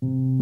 you